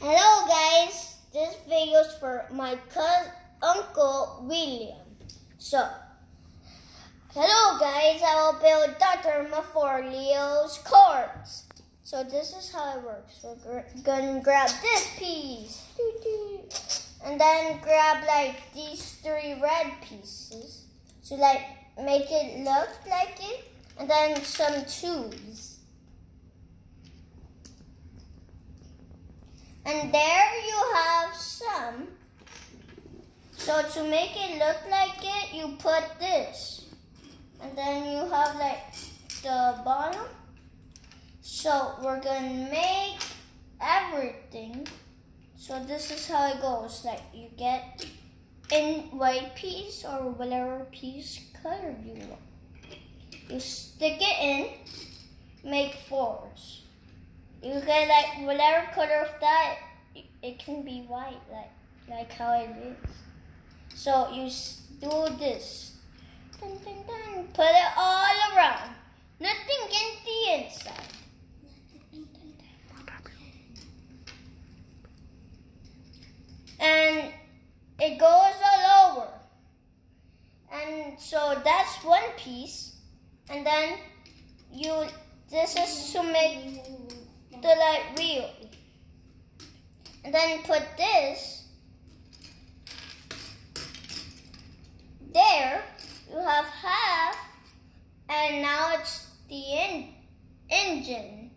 Hello guys, this video is for my cousin, Uncle William. So, hello guys, I will build Dr. Maforlio's cards. So this is how it works. We're gonna grab this piece. And then grab like these three red pieces. So like make it look like it. And then some twos. And there you have some. So to make it look like it, you put this. And then you have like the bottom. So we're gonna make everything. So this is how it goes. Like you get in white piece or whatever piece color you want. You stick it in, make fours. You can like whatever color of that, it can be white, like like how it is. So you do this. Dun, dun, dun. Put it all around. Nothing in the inside. And it goes all over. And so that's one piece. And then you, this is to make the light wheel. And then put this there. You have half, and now it's the in engine.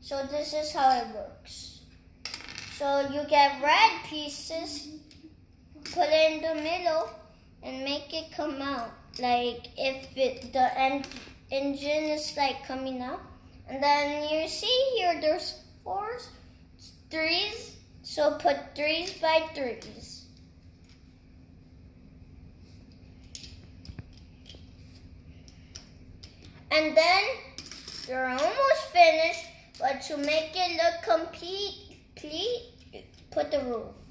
So this is how it works. So you get red pieces, put it in the middle, and make it come out. Like if it, the en engine is like coming out. And then you see here, there's fours, threes, so put threes by threes. And then you're almost finished, but to make it look complete, complete put the roof.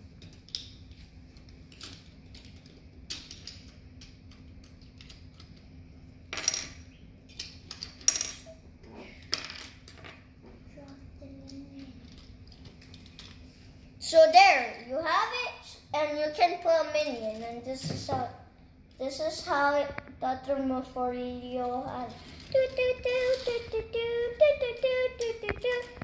So there, you have it, and you can put a minion, and this is how, this is how Dr. Maforlio has. Do do do do do do do do do do